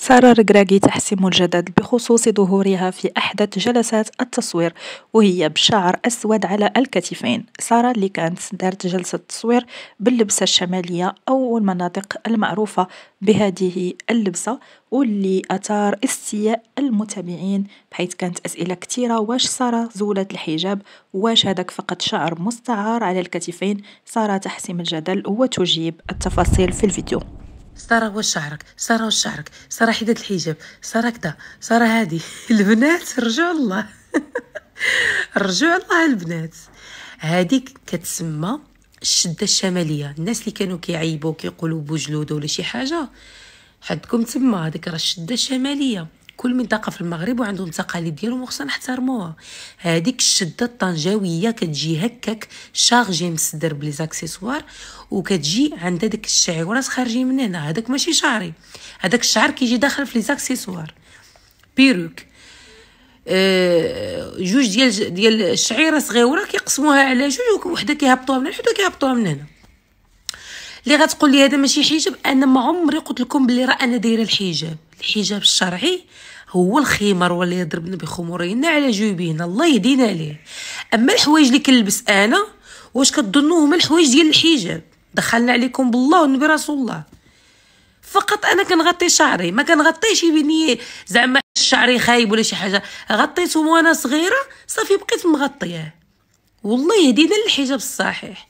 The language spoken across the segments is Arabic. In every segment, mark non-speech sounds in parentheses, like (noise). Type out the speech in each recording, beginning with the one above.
سارة ركراكي تحسم الجدل بخصوص ظهورها في أحدث جلسات التصوير وهي بشعر أسود على الكتفين. سارة اللي كانت دارت جلسة تصوير باللبسة الشمالية أو المناطق المعروفة بهذه اللبسة واللي أثار استياء المتابعين بحيث كانت أسئلة كثيرة واش سارة زولت الحجاب؟ واش هذاك فقط شعر مستعار على الكتفين؟ سارة تحسم الجدل وتجيب التفاصيل في الفيديو. سارة واش شعرك؟ سارة واش شعرك؟ سارة حيدت الحجاب؟ سارة كدا؟ سارة هادي؟ (laughs) البنات رجعوا الله. (laughs) رجعوا الله البنات. هاديك كتسمى الشدة الشمالية. الناس اللي كانوا كيعيبوا كيقولوا بوجلود ولا شي حاجة حدكم تما هذيك راه الشدة الشمالية. كل منطقه في المغرب وعندهم التقاليد ديالهم وخصنا نحترموها. هذيك الشدة الطنجاوية كتجي هكاك شارجي مصدر بلي زاكسيسوار وكتجي عند داك الشعيرات خارجين من هنا هذاك ماشي شعري. هذاك الشعر كيجي داخل في لي زاكسيسوار. بيروك. أه جوج ديال ديال الشعيرة صغيره كيقسموها على جوج وحدة كيهبطوها من هنا وحدة كيهبطوها من هنا. اللي غتقول لي هذا ماشي حجاب أنا ما عمري قلت لكم بلي راه أنا دايرة الحجاب. الحجاب الشرعي هو الخمار ولا يضربنا بخمورينا على جيوبينا الله يهدينا عليه. أما الحوايج اللي كنلبس أنا واش كتظنوا هما الحوايج ديال الحجاب؟ دخلنا عليكم بالله والنبي رسول الله. فقط أنا كنغطي شعري ما كنغطيش يبيني زعما شعري خايب ولا شي حاجة. غطيته وأنا صغيرة صافي بقيت مغطياه. والله يهدينا للحجاب الصحيح.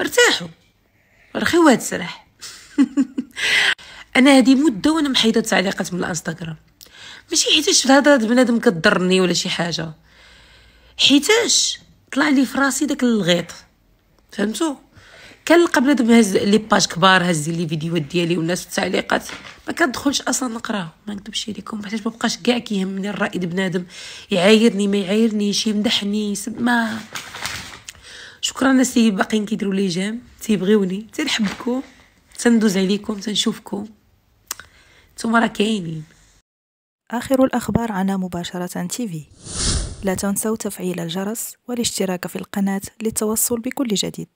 ارتاحوا. رخيو هاد السرح (laughs) أنا هادي مدة وأنا محيدة التعليقات من الإنستغرام. ماشي حيتاش هذا بنادم كضرني ولا شي حاجة. حيتاش طلع لي في راسي داك الغيط. فهمتوا كنلقى بنادم هز لي باج كبار هز لي فيديوهات ديالي والناس في التعليقات. ما كندخلش أصلا نقرأ. ما نكذبش عليكم حيت ما بقاش كاع كيهمني الرأي بنادم يعايرني ما يعايرنيش يمدحني ما. شكرا الناس اللي باقيين كيديروا لي جيم. تيبغيوني تنحبكم تندوز عليكم تنشوفكم. نتوما راه كاينين آخر الأخبار عنا مباشرة تيفي لا تنسوا تفعيل الجرس والاشتراك في القناة للتوصل بكل جديد.